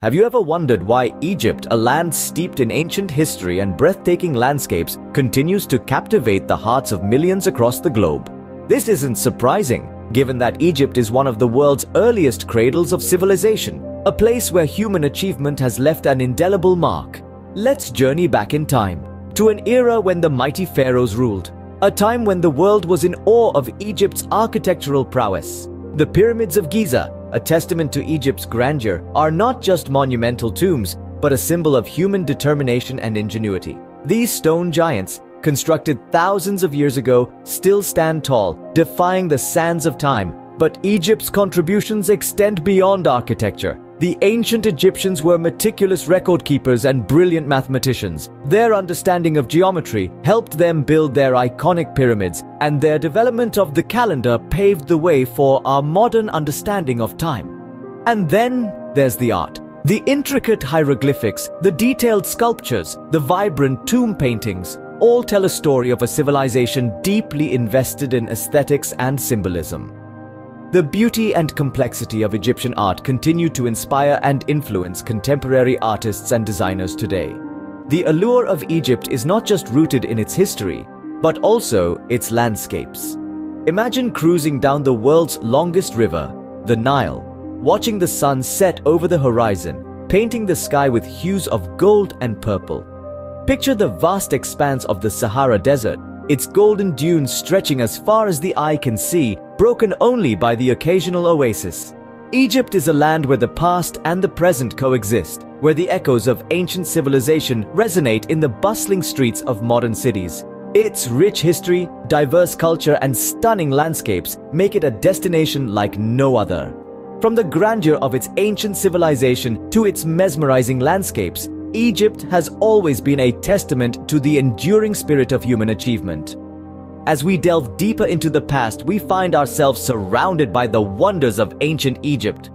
Have you ever wondered why Egypt, a land steeped in ancient history and breathtaking landscapes, continues to captivate the hearts of millions across the globe? This isn't surprising, given that Egypt is one of the world's earliest cradles of civilization, a place where human achievement has left an indelible mark. Let's journey back in time, to an era when the mighty pharaohs ruled, a time when the world was in awe of Egypt's architectural prowess. The pyramids of Giza, a testament to Egypt's grandeur, are not just monumental tombs, but a symbol of human determination and ingenuity. These stone giants, constructed thousands of years ago, still stand tall, defying the sands of time. But Egypt's contributions extend beyond architecture. The ancient Egyptians were meticulous record keepers and brilliant mathematicians. Their understanding of geometry helped them build their iconic pyramids, and their development of the calendar paved the way for our modern understanding of time. And then there's the art. The intricate hieroglyphics, the detailed sculptures, the vibrant tomb paintings, all tell a story of a civilization deeply invested in aesthetics and symbolism. The beauty and complexity of Egyptian art continue to inspire and influence contemporary artists and designers today. The allure of Egypt is not just rooted in its history, but also its landscapes. Imagine cruising down the world's longest river, the Nile, watching the sun set over the horizon, painting the sky with hues of gold and purple. Picture the vast expanse of the Sahara Desert, its golden dunes stretching as far as the eye can see broken only by the occasional oasis. Egypt is a land where the past and the present coexist, where the echoes of ancient civilization resonate in the bustling streets of modern cities. Its rich history, diverse culture, and stunning landscapes make it a destination like no other. From the grandeur of its ancient civilization to its mesmerizing landscapes, Egypt has always been a testament to the enduring spirit of human achievement. As we delve deeper into the past, we find ourselves surrounded by the wonders of ancient Egypt.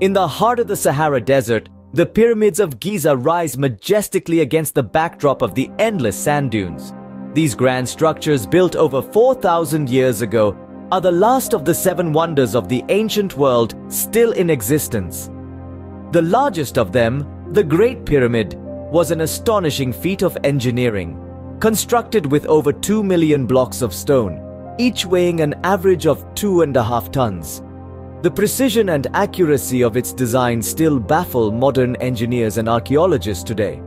In the heart of the Sahara Desert, the pyramids of Giza rise majestically against the backdrop of the endless sand dunes. These grand structures, built over 4,000 years ago, are the last of the seven wonders of the ancient world still in existence. The largest of them, the Great Pyramid, was an astonishing feat of engineering constructed with over 2 million blocks of stone, each weighing an average of two and a half tons. The precision and accuracy of its design still baffle modern engineers and archaeologists today.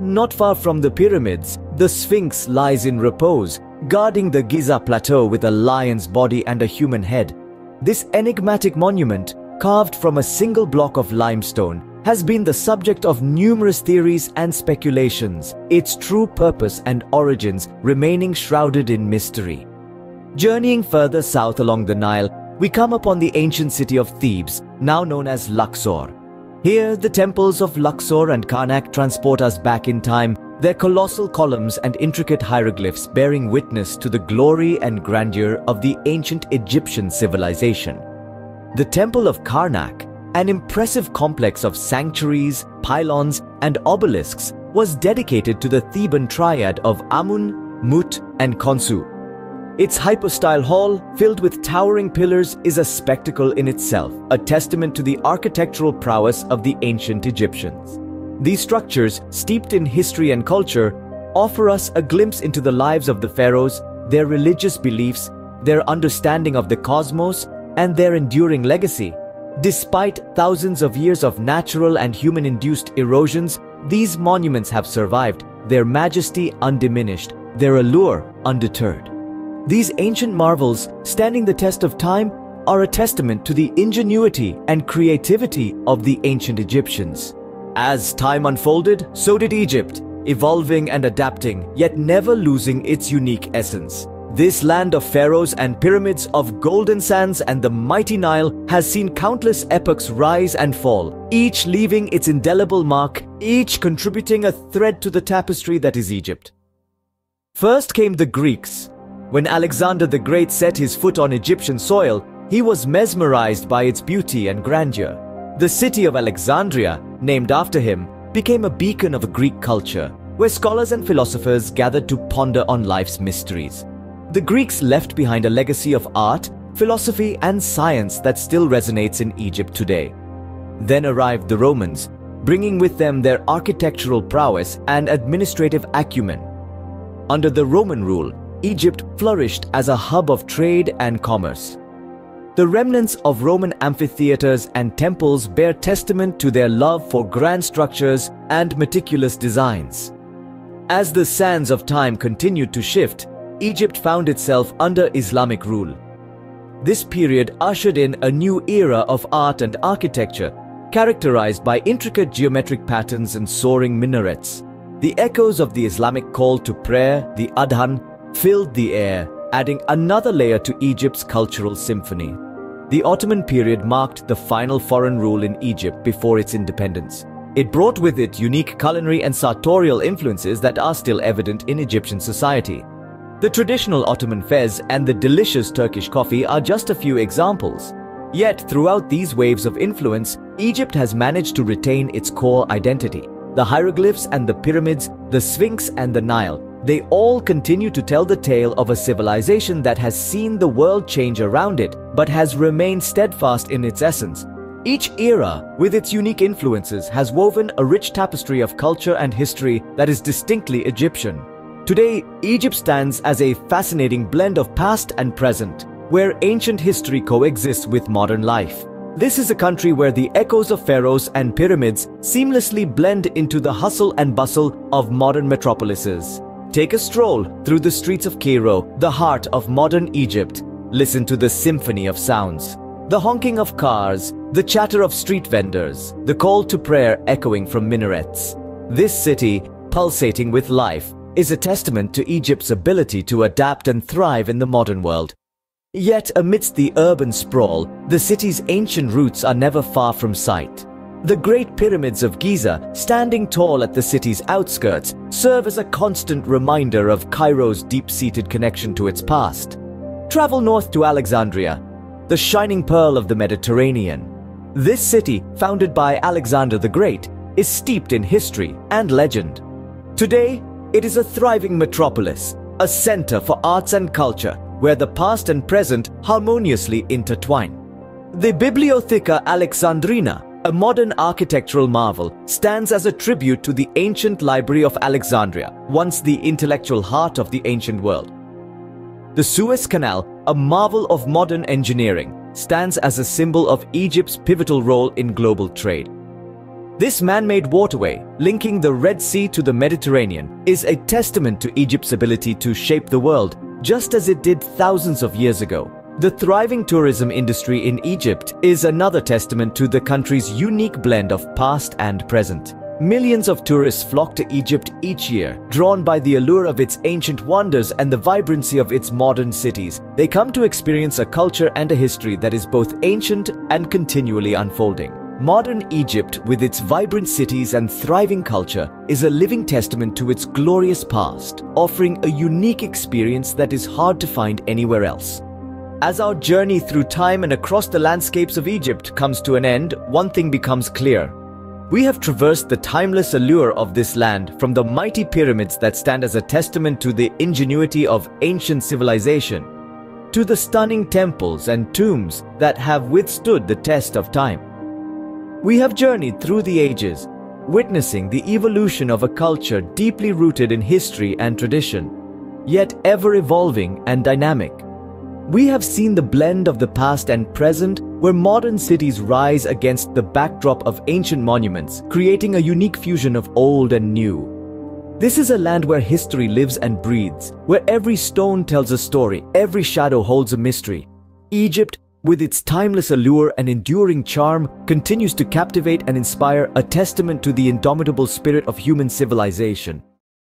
Not far from the pyramids, the Sphinx lies in repose, guarding the Giza plateau with a lion's body and a human head. This enigmatic monument, carved from a single block of limestone, has been the subject of numerous theories and speculations, its true purpose and origins remaining shrouded in mystery. Journeying further south along the Nile, we come upon the ancient city of Thebes, now known as Luxor. Here, the temples of Luxor and Karnak transport us back in time, their colossal columns and intricate hieroglyphs bearing witness to the glory and grandeur of the ancient Egyptian civilization. The Temple of Karnak an impressive complex of sanctuaries, pylons, and obelisks was dedicated to the Theban triad of Amun, Mut, and Khonsu. Its hypostyle hall, filled with towering pillars, is a spectacle in itself, a testament to the architectural prowess of the ancient Egyptians. These structures, steeped in history and culture, offer us a glimpse into the lives of the pharaohs, their religious beliefs, their understanding of the cosmos, and their enduring legacy. Despite thousands of years of natural and human-induced erosions, these monuments have survived, their majesty undiminished, their allure undeterred. These ancient marvels, standing the test of time, are a testament to the ingenuity and creativity of the ancient Egyptians. As time unfolded, so did Egypt, evolving and adapting, yet never losing its unique essence. This land of pharaohs and pyramids of golden sands and the mighty Nile has seen countless epochs rise and fall, each leaving its indelible mark, each contributing a thread to the tapestry that is Egypt. First came the Greeks. When Alexander the Great set his foot on Egyptian soil, he was mesmerized by its beauty and grandeur. The city of Alexandria, named after him, became a beacon of Greek culture, where scholars and philosophers gathered to ponder on life's mysteries. The Greeks left behind a legacy of art, philosophy, and science that still resonates in Egypt today. Then arrived the Romans, bringing with them their architectural prowess and administrative acumen. Under the Roman rule, Egypt flourished as a hub of trade and commerce. The remnants of Roman amphitheaters and temples bear testament to their love for grand structures and meticulous designs. As the sands of time continued to shift, Egypt found itself under Islamic rule. This period ushered in a new era of art and architecture, characterized by intricate geometric patterns and soaring minarets. The echoes of the Islamic call to prayer, the Adhan, filled the air, adding another layer to Egypt's cultural symphony. The Ottoman period marked the final foreign rule in Egypt before its independence. It brought with it unique culinary and sartorial influences that are still evident in Egyptian society. The traditional Ottoman fez and the delicious Turkish coffee are just a few examples. Yet, throughout these waves of influence, Egypt has managed to retain its core identity. The hieroglyphs and the pyramids, the Sphinx and the Nile, they all continue to tell the tale of a civilization that has seen the world change around it, but has remained steadfast in its essence. Each era, with its unique influences, has woven a rich tapestry of culture and history that is distinctly Egyptian. Today, Egypt stands as a fascinating blend of past and present, where ancient history coexists with modern life. This is a country where the echoes of pharaohs and pyramids seamlessly blend into the hustle and bustle of modern metropolises. Take a stroll through the streets of Cairo, the heart of modern Egypt. Listen to the symphony of sounds. The honking of cars, the chatter of street vendors, the call to prayer echoing from minarets. This city, pulsating with life, is a testament to Egypt's ability to adapt and thrive in the modern world. Yet amidst the urban sprawl, the city's ancient roots are never far from sight. The Great Pyramids of Giza, standing tall at the city's outskirts, serve as a constant reminder of Cairo's deep-seated connection to its past. Travel north to Alexandria, the shining pearl of the Mediterranean. This city, founded by Alexander the Great, is steeped in history and legend. Today, it is a thriving metropolis, a center for arts and culture, where the past and present harmoniously intertwine. The Bibliotheca Alexandrina a modern architectural marvel, stands as a tribute to the ancient library of Alexandria, once the intellectual heart of the ancient world. The Suez Canal, a marvel of modern engineering, stands as a symbol of Egypt's pivotal role in global trade. This man-made waterway, linking the Red Sea to the Mediterranean, is a testament to Egypt's ability to shape the world, just as it did thousands of years ago. The thriving tourism industry in Egypt is another testament to the country's unique blend of past and present. Millions of tourists flock to Egypt each year, drawn by the allure of its ancient wonders and the vibrancy of its modern cities. They come to experience a culture and a history that is both ancient and continually unfolding. Modern Egypt, with its vibrant cities and thriving culture, is a living testament to its glorious past, offering a unique experience that is hard to find anywhere else. As our journey through time and across the landscapes of Egypt comes to an end, one thing becomes clear. We have traversed the timeless allure of this land from the mighty pyramids that stand as a testament to the ingenuity of ancient civilization, to the stunning temples and tombs that have withstood the test of time. We have journeyed through the ages, witnessing the evolution of a culture deeply rooted in history and tradition, yet ever evolving and dynamic. We have seen the blend of the past and present where modern cities rise against the backdrop of ancient monuments, creating a unique fusion of old and new. This is a land where history lives and breathes, where every stone tells a story, every shadow holds a mystery. Egypt, with its timeless allure and enduring charm, continues to captivate and inspire a testament to the indomitable spirit of human civilization.